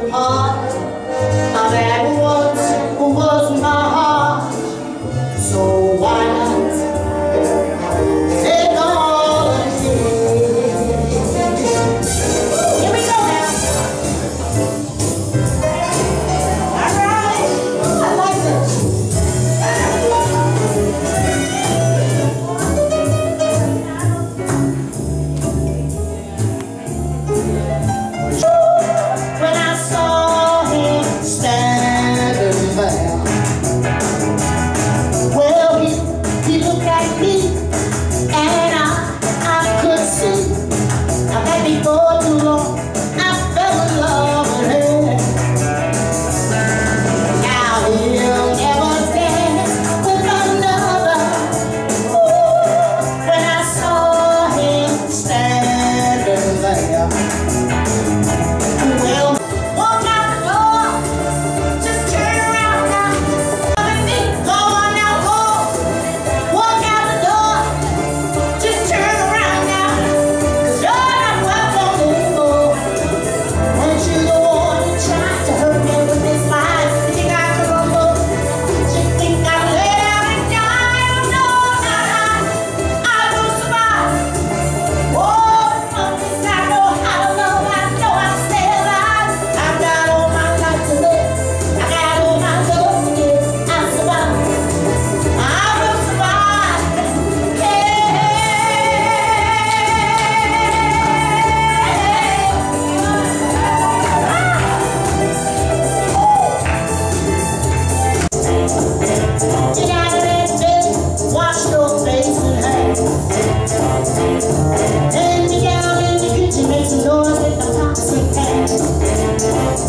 the part that once was my heart. So why? me, and I, I could see that before.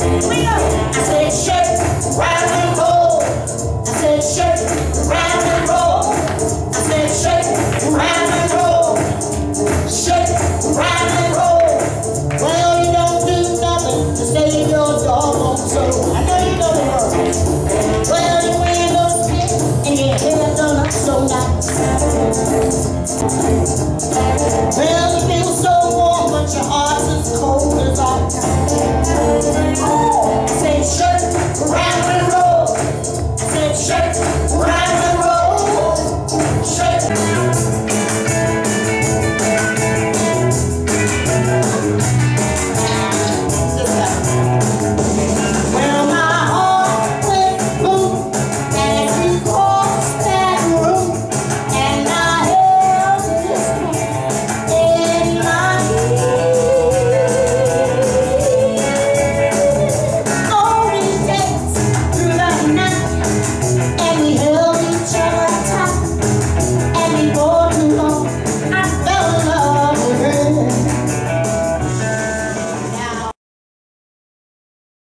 We are